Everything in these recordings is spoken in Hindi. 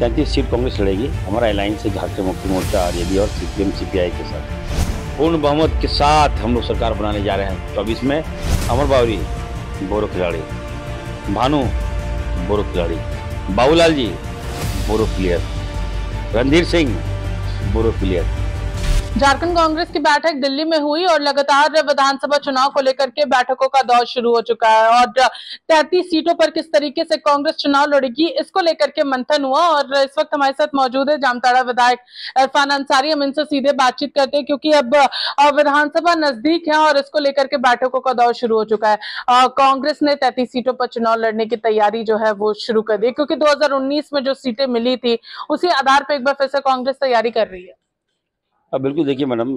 तैंतीस सीट कांग्रेस लड़ेगी। हमारा अलायंस है झारखंड मुक्ति मोर्चा आर आरजेडी और सीपीएम सीपीआई के साथ। पूर्ण बहुमत के साथ हम लोग सरकार बनाने जा रहे हैं। चौबीस में अमर बावरी, बोरो खिलाड़ी। भानु, बोरो खिलाड़ी। बाबूलाल जी, बोरो प्लेयर रणधीर सिंह, बोरो प्लेयर झारखंड कांग्रेस की बैठक दिल्ली में हुई और लगातार विधानसभा चुनाव को लेकर के बैठकों का दौर शुरू हो चुका है। और तैतीस सीटों पर किस तरीके से कांग्रेस चुनाव लड़ेगी, इसको लेकर के मंथन हुआ और इस वक्त हमारे साथ मौजूद है जामताड़ा विधायक इरफान अंसारी। हम इनसे सीधे बातचीत करते हैं क्योंकि अब विधानसभा नज़दीक है और इसको लेकर के बैठकों का दौर शुरू हो चुका है। कांग्रेस ने तैतीस सीटों पर चुनाव लड़ने की तैयारी जो है वो शुरू कर दी, क्योंकि 2019 में जो सीटें मिली थी, उसी आधार पर एक बार फिर से कांग्रेस तैयारी कर रही है। अब बिल्कुल देखिए मैडम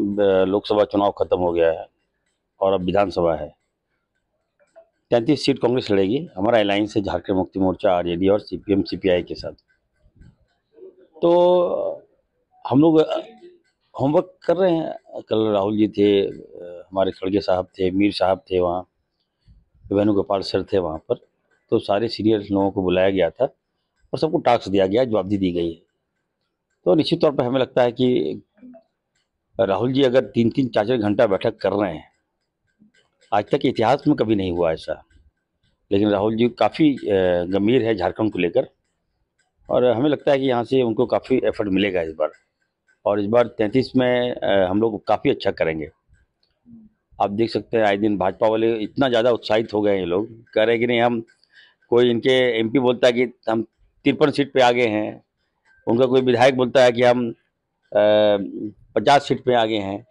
लोकसभा चुनाव खत्म हो गया है और अब विधानसभा है। तैंतीस सीट कांग्रेस लड़ेगी। हमारा अलायंस है झारखंड मुक्ति मोर्चा, आरजेडी और सीपीएम सीपीआई के साथ। तो हम लोग होमवर्क कर रहे हैं। कल राहुल जी थे हमारे खड़गे साहब थे, मीर साहब थे वहाँ, वेणुगोपाल सर थे वहाँ पर। तो सारे सीनियर लोगों को बुलाया गया था और सबको टास्क दिया गया जवाबदी दी गई है। तो निश्चित तौर पर हमें लगता है कि राहुल जी अगर तीन तीन चार चार घंटा बैठक कर रहे हैं, आज तक इतिहास में कभी नहीं हुआ ऐसा। लेकिन राहुल जी काफ़ी गंभीर है झारखंड को लेकर और हमें लगता है कि यहाँ से उनको काफ़ी एफर्ट मिलेगा इस बार। और इस बार तैंतीस में हम लोग काफ़ी अच्छा करेंगे। आप देख सकते हैं, आए दिन भाजपा वाले इतना ज़्यादा उत्साहित हो गए हैं लोग। कह रहे हैं कि नहीं, हम कोई इनके एमपी बोलता है कि हम तिरपन सीट पे आगे हैं। उनका कोई विधायक बोलता है कि हम पचास सीट पे आगे हैं।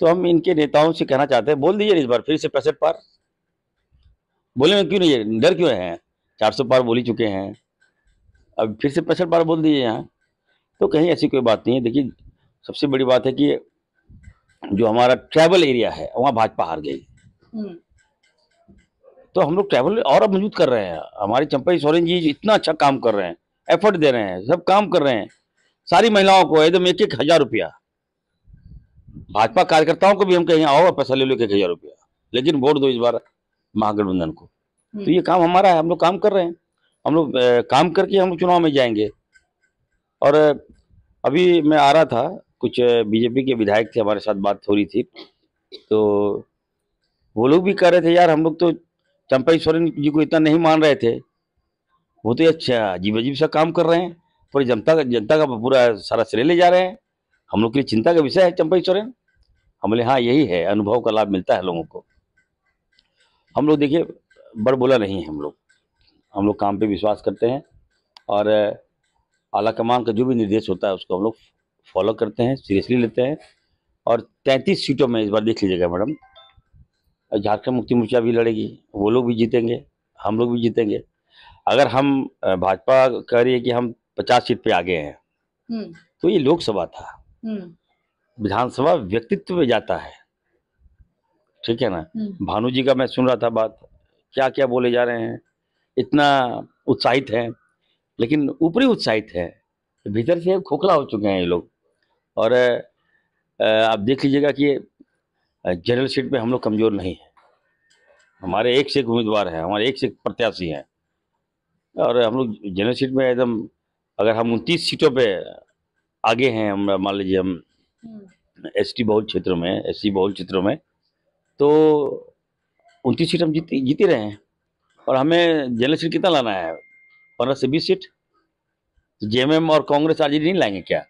तो हम इनके नेताओं से कहना चाहते हैं बोल दीजिए इस बार फिर से पैंसठ पार। बोले में क्यों नहीं है डर क्यों है? चार सौ पार बोल ही चुके हैं। अब फिर से पैंसठ पार बोल दीजिए यहाँ। तो कहीं ऐसी कोई बात नहीं है। देखिए सबसे बड़ी बात है कि जो हमारा ट्रैवल एरिया है वहाँ भाजपा हार गई। तो हम लोग ट्रैवल और अब मज़बूत कर रहे हैं। हमारी चंपई सोरेन जी इतना अच्छा काम कर रहे हैं। एफर्ट दे रहे हैं सब काम कर रहे हैं। सारी महिलाओं को एकदम एक एक हज़ार रुपया। भाजपा कार्यकर्ताओं को भी हम कहें आओ पैसा ले लो, एक हज़ार रुपया। लेकिन वोट दो इस बार महागठबंधन को। तो ये काम हमारा है, हम लोग काम कर रहे हैं। हम लोग काम करके हम चुनाव में जाएँगे। और अभी मैं आ रहा था, कुछ बीजेपी के विधायक थे, हमारे साथ बात हो रही थी। तो वो लोग भी कह रहे थे, यार, हम लोग तो चंपई सोरेन जी को इतना नहीं मान रहे थे। वो तो अच्छा अजीब अजीब सा काम कर रहे हैं। पूरी जनता का जनता का पूरा सारा श्रेय ले जा रहे हैं। हम लोग के लिए चिंता का विषय है चंपाई सोरेन। हम बोले हाँ यही है अनुभव का लाभ मिलता है लोगों को। हम लोग देखिए बड़ बोला नहीं है हम लोग। हम लोग काम पे विश्वास करते हैं और आला कमान का जो भी निर्देश होता है उसको हम लोग फॉलो करते हैं सीरियसली लेते हैं। और तैंतीस सीटों में इस बार देख लीजिएगा मैडम झारखंड मुक्ति मोर्चा भी लड़ेगी वो लोग भी जीतेंगे हम लोग भी जीतेंगे। अगर हम भाजपा कह रही है कि हम पचास सीट पे आगे हैं हम्म। तो ये लोकसभा था। हम्म। विधानसभा व्यक्तित्व में जाता है। ठीक है ना? हम्म। भानु जी का मैं सुन रहा था बात। क्या क्या बोले जा रहे हैं? इतना उत्साहित है लेकिन ऊपरी उत्साहित है। भीतर से खोखला हो चुके हैं ये लोग। और आप देख लीजिएगा कि जनरल सीट पे हम लोग कमज़ोर नहीं हैं। हमारे एक से एक उम्मीदवार हैं हमारे एक से एक प्रत्याशी हैं। और हम लोग जनरल सीट में एकदम अगर हम उनतीस सीटों पे आगे हैं हम मान लीजिए हम हम्म एस टी बहुल क्षेत्रों में एस बहुल क्षेत्रों में तो उनतीस सीट हम जीती, जीत रहे हैं। और हमें जनरल सीट कितना लाना है? पंद्रह से बीस सीट? जेएमएम और कांग्रेस आज नहीं लाएँगे क्या?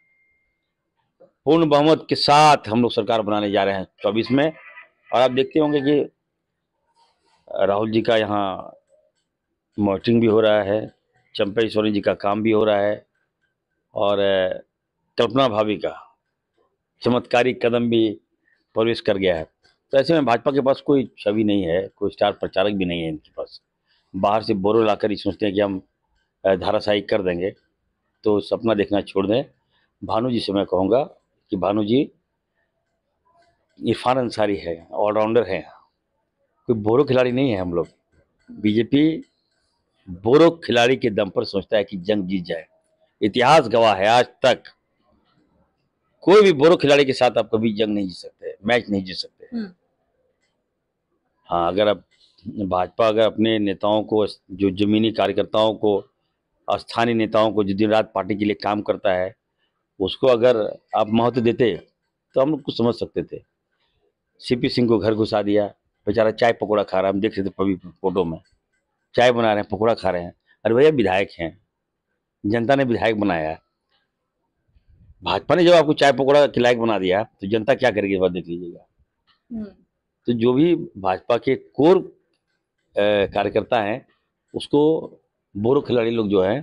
पूर्ण बहुमत के साथ हम लोग सरकार बनाने जा रहे हैं चौबीस में। और आप देखते होंगे कि राहुल जी का यहाँ मॉनिटरिंग भी हो रहा है, चंपई सोरेन जी का काम भी हो रहा है, और, कल्पना भाभी का चमत्कारी कदम भी प्रवेश कर गया है। तो ऐसे में भाजपा के पास कोई छवि नहीं है, कोई स्टार प्रचारक भी नहीं है इनके पास। बाहर से बोरो लाकर ही सोचते हैं कि हम धाराशाही कर देंगे। तो सपना देखना छोड़ दें। भानु जी से मैं कहूँगा कि भानु जी इरफान अंसारी है, ऑलराउंडर है। कोई बोरो खिलाड़ी नहीं है हम लोग। बीजेपी बोरो खिलाड़ी के दम पर सोचता है कि जंग जीत जाए। इतिहास गवाह है आज तक। कोई भी बोरो खिलाड़ी के साथ आप कभी जंग नहीं जीत सकते मैच नहीं जीत सकते। हम्म। हाँ अगर आप भाजपा अगर अपने नेताओं को जो जमीनी कार्यकर्ताओं को स्थानीय नेताओं को जो दिन रात पार्टी के लिए काम करता है उसको अगर आप महत्व देते तो हम लोग कुछ समझ सकते थे। सीपी सिंह को घर घुसा दिया बेचारा चाय पकौड़ा खा रहा है हम देख थे पभी फ़ोटो में। चाय बना रहे हैं पकौड़ा खा रहे हैं। अरे भैया विधायक हैं। जनता ने विधायक बनाया है। भाजपा ने जब आपको चाय पकौड़ा के लायक बना दिया तो जनता क्या करेगी इस बार देख लीजिएगा। हम्म, तो जो भी भाजपा के कोर कार्यकर्ता हैं उसको बोरो खिलाड़ी लोग जो हैं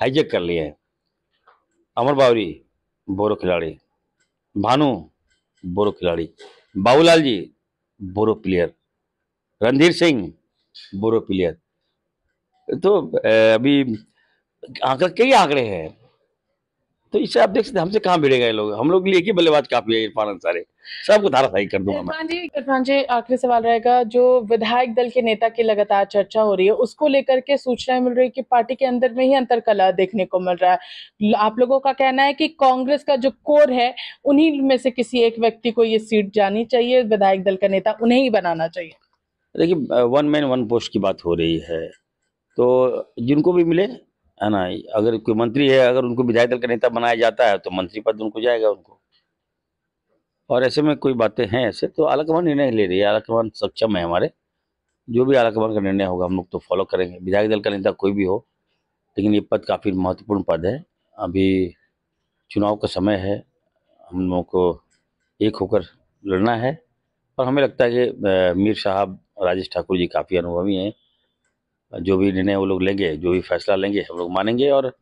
हाईजेक कर लिए हैं। अमर बावरी बोरो खिलाड़ी। भानु बोरो खिलाड़ी। बाबूलाल जी बोरो प्लेयर। रणधीर सिंह बोरो प्लेयर। तो अभी आंकड़े कई आंकड़े हैं। तो इससे आप देख सकते हमसे कहाँ भिड़ेगा ये लोग? हम लोग के लिए एक बल्लेबाज काफ़ी है इरफान अंसारी। सबको धाराशाही कर दूँगा मैं। जी इरफान जी आखिरी सवाल रहेगा जो विधायक दल के नेता की लगातार चर्चा हो रही है उसको लेकर के सूचनाएँ मिल रही है कि पार्टी के अंदर में ही अंतरकला देखने को मिल रहा है। आप लोगों का कहना है कि कांग्रेस का जो कोर है उन्हीं में से किसी एक व्यक्ति को ये सीट जानी चाहिए विधायक दल का नेता उन्हें ही बनाना चाहिए। देखिए वन मैन वन पोस्ट की बात हो रही है तो जिनको भी मिले है ना? अगर कोई मंत्री है, अगर उनको विधायक दल का नेता बनाया जाता है तो मंत्री पद उनको जाएगा उनको। और ऐसे में कोई बातें हैं ऐसे तो आलाकमान निर्णय ले रही है। आलाकमान सक्षम है हमारे। जो भी आलाकमान का निर्णय होगा, हम लोग तो फॉलो करेंगे। विधायक दल का नेता कोई भी हो, लेकिन ये पद काफ़ी महत्वपूर्ण पद है। अभी चुनाव का समय है, हम लोगों को एक होकर लड़ना है। और हमें लगता है कि मीर साहब, राजेश ठाकुर जी काफ़ी अनुभवी हैं। जो भी निर्णय वो लोग लेंगे, जो भी फैसला लेंगे, हम लोग मानेंगे और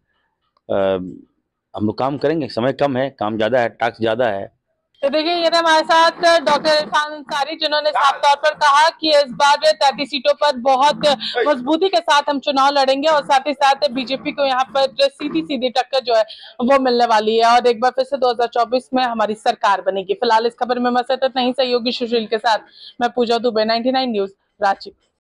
हम लोग काम करेंगे। समय कम है, काम ज़्यादा है टास्क ज़्यादा है। तो देखिए, ये हमारे साथ डॉक्टर इरफान अंसारी, जिन्होंने साफ़ तौर पर कहा कि इस बार तैतीस सीटों पर बहुत मजबूती के साथ हम चुनाव लड़ेंगे और साथ ही साथ बीजेपी को यहाँ पर सीधी सीधी टक्कर जो है वो मिलने वाली है। और एक बार फिर से 2024 में हमारी सरकार बनेगी। फ़िलहाल इस खबर में मैं सतत नहीं, सहयोगी सुशील के साथ मैं पूजा दुबे 99 न्यूज़ रांची।